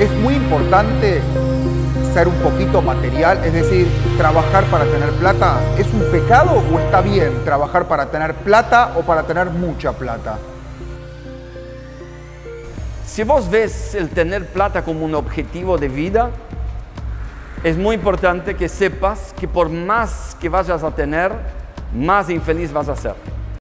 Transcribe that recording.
Es muy importante ser un poquito material? Es decir, trabajar para tener plata. ¿Es un pecado o está bien trabajar para tener plata o para tener mucha plata? Si vos ves el tener plata como un objetivo de vida, es muy importante que sepas que por más que vayas a tener, más infeliz vas a ser.